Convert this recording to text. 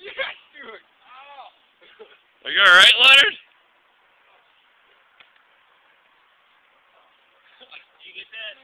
Yes, dude! Oh. Are you alright, Leonard? you get that?